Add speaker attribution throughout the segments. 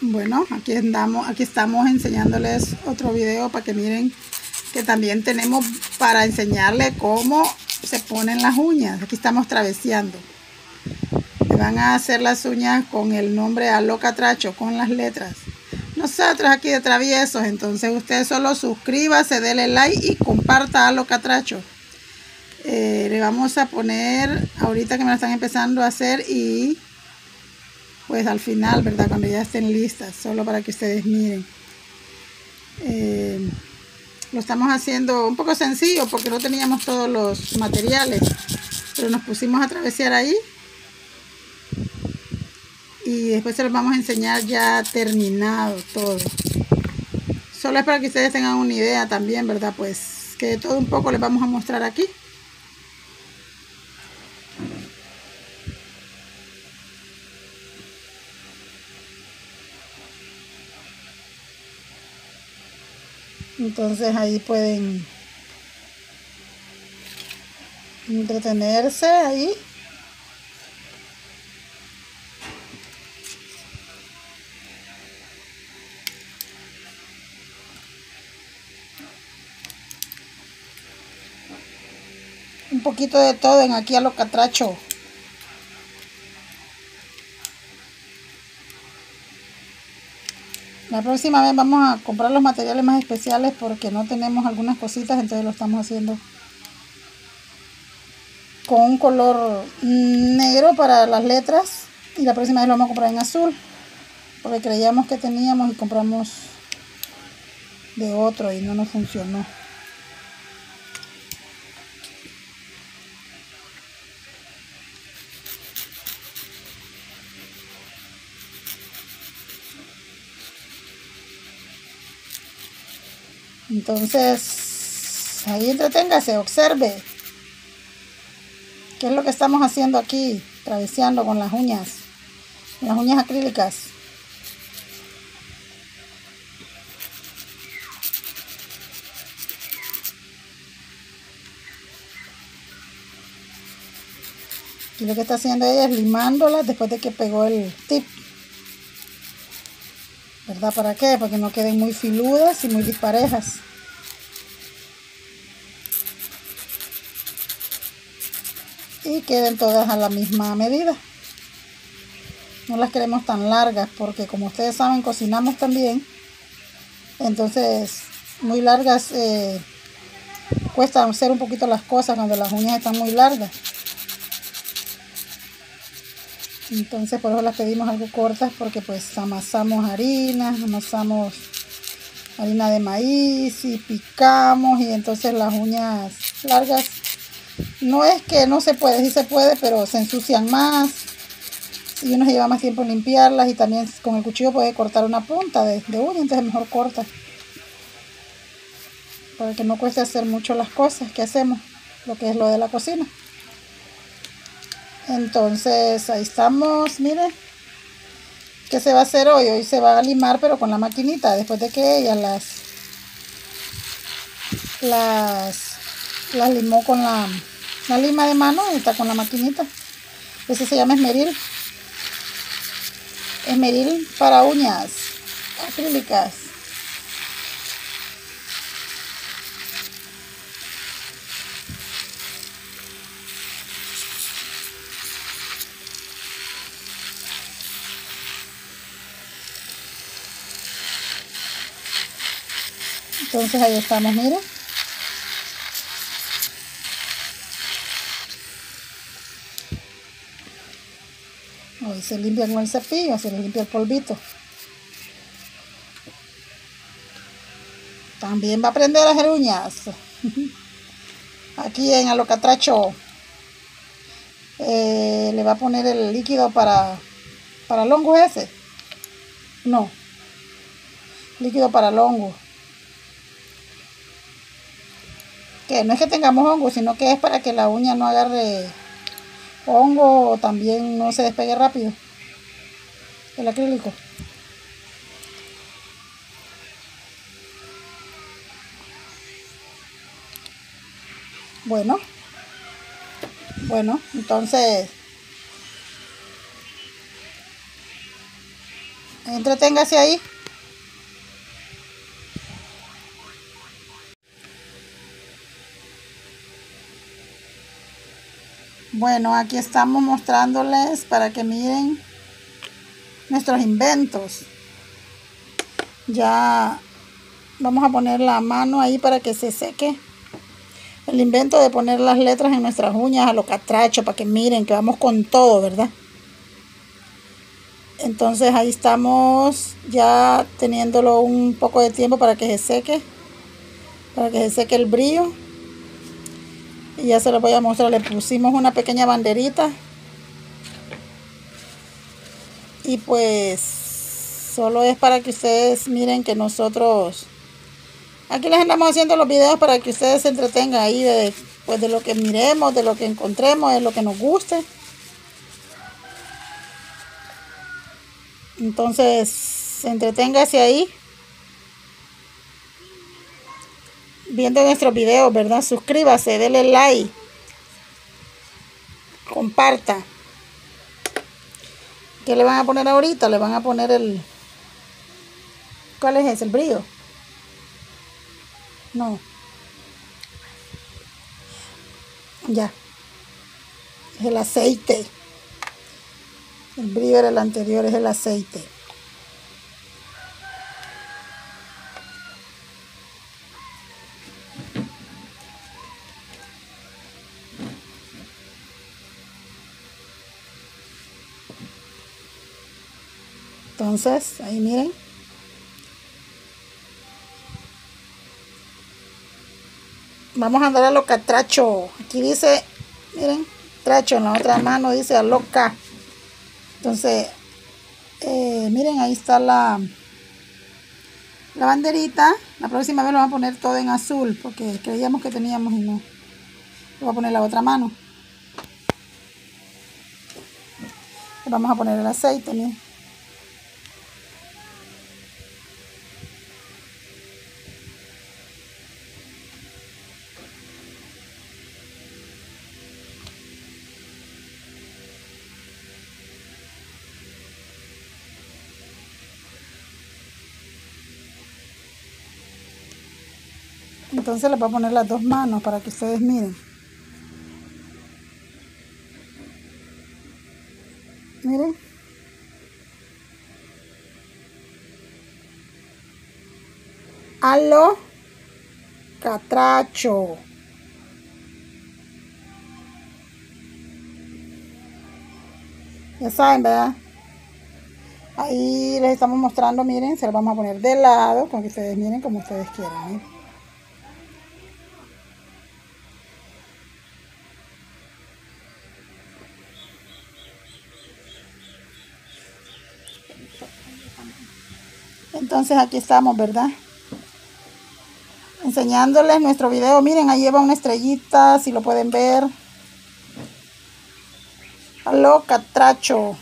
Speaker 1: Bueno, aquí andamos, aquí estamos enseñándoles otro video para que miren que también tenemos para enseñarle cómo se ponen las uñas. Aquí estamos traveseando. Van a hacer las uñas con el nombre Alocatracho, con las letras. Nosotros aquí de traviesos, entonces usted solo suscríbase, dele like y comparta Alocatracho. Eh, le vamos a poner, ahorita que me lo están empezando a hacer y pues al final, ¿verdad? Cuando ya estén listas, solo para que ustedes miren. Eh, lo estamos haciendo un poco sencillo porque no teníamos todos los materiales, pero nos pusimos a travesear ahí. Y después se los vamos a enseñar ya terminado todo. Solo es para que ustedes tengan una idea también, ¿verdad? Pues que todo un poco les vamos a mostrar aquí. Entonces ahí pueden entretenerse ahí. Un poquito de todo en aquí a lo catracho. La próxima vez vamos a comprar los materiales más especiales porque no tenemos algunas cositas, entonces lo estamos haciendo con un color negro para las letras y la próxima vez lo vamos a comprar en azul porque creíamos que teníamos y compramos de otro y no nos funcionó. Entonces, ahí entreténgase, observe. ¿Qué es lo que estamos haciendo aquí? Traveseando con las uñas, las uñas acrílicas. Y lo que está haciendo ella es limándolas después de que pegó el tip. ¿Verdad? ¿Para qué? Para que no queden muy filudas y muy disparejas. Y queden todas a la misma medida. No las queremos tan largas porque como ustedes saben cocinamos también. Entonces muy largas eh, cuesta hacer un poquito las cosas cuando las uñas están muy largas. Entonces por eso las pedimos algo cortas porque pues amasamos harina, amasamos harina de maíz y picamos y entonces las uñas largas no es que no se puede, sí se puede, pero se ensucian más y uno lleva más tiempo limpiarlas y también con el cuchillo puede cortar una punta de, de uña, entonces mejor corta para que no cueste hacer mucho las cosas que hacemos, lo que es lo de la cocina. Entonces ahí estamos, miren. ¿Qué se va a hacer hoy? Hoy se va a limar pero con la maquinita. Después de que ella las las, las limó con la, la lima de mano está con la maquinita. Ese se llama esmeril. Esmeril para uñas acrílicas. Entonces ahí estamos, miren. Ahí se limpia con el cepillo, se le limpia el polvito. También va a aprender a hacer. Aquí en Alocatracho eh, le va a poner el líquido para, para el hongo ese. No. Líquido para el hongo. Que no es que tengamos hongo, sino que es para que la uña no agarre hongo o también no se despegue rápido el acrílico. Bueno, bueno, entonces Entreténgase ahí. Bueno, aquí estamos mostrándoles para que miren nuestros inventos. Ya vamos a poner la mano ahí para que se seque. El invento de poner las letras en nuestras uñas a lo catracho para que miren que vamos con todo, ¿verdad? Entonces ahí estamos ya teniéndolo un poco de tiempo para que se seque. Para que se seque el brillo. Y ya se lo voy a mostrar. Le pusimos una pequeña banderita. Y pues solo es para que ustedes miren que nosotros... Aquí les andamos haciendo los videos para que ustedes se entretengan ahí de, pues de lo que miremos, de lo que encontremos, de lo que nos guste. Entonces, entreténgase ahí. Viendo nuestros videos, ¿verdad? Suscríbase, denle like. Comparta. ¿Qué le van a poner ahorita? Le van a poner el... ¿Cuál es ese? ¿El brillo? No. Ya. Es el aceite. El brillo era el anterior, es el aceite. Entonces, ahí miren. Vamos a andar a lo catracho. Aquí dice, miren, tracho en la otra mano dice a loca. Entonces, eh, miren, ahí está la, la banderita. La próxima vez lo vamos a poner todo en azul, porque creíamos que teníamos y no. Le voy a poner la otra mano. Le vamos a poner el aceite, miren. Entonces les voy a poner las dos manos para que ustedes miren. Miren. Alo catracho. Ya saben, ¿verdad? Ahí les estamos mostrando, miren, se lo vamos a poner de lado, con que ustedes miren como ustedes quieran. Miren. Entonces aquí estamos, ¿verdad? Enseñándoles nuestro video. Miren, ahí lleva una estrellita, si lo pueden ver. Aló, catracho.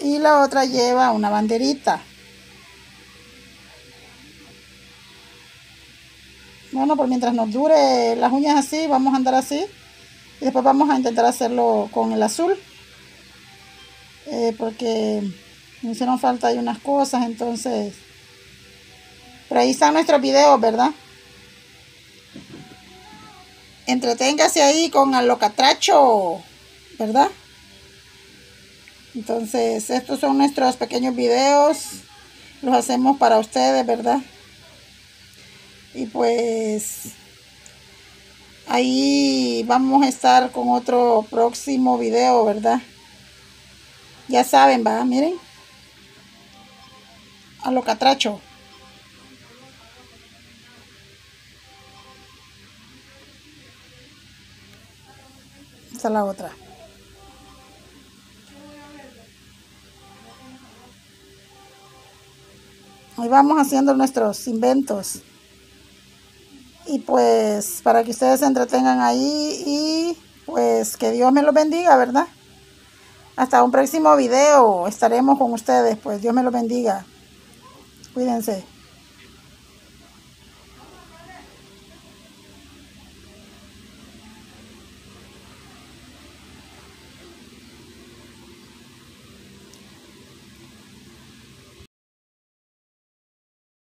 Speaker 1: Y la otra lleva una banderita. Bueno, por mientras nos dure las uñas así, vamos a andar así. Y después vamos a intentar hacerlo con el azul. Eh, porque me hicieron falta hay unas cosas, entonces... Pero ahí están nuestros videos, ¿verdad? Entreténgase ahí con el locatracho, ¿verdad? Entonces, estos son nuestros pequeños videos. Los hacemos para ustedes, ¿verdad? Y pues ahí vamos a estar con otro próximo video, ¿verdad? Ya saben, va, miren a lo catracho. Esta es la otra. Ahí vamos haciendo nuestros inventos. Y pues para que ustedes se entretengan ahí y pues que Dios me los bendiga, ¿verdad? Hasta un próximo video estaremos con ustedes. Pues Dios me los bendiga. Cuídense.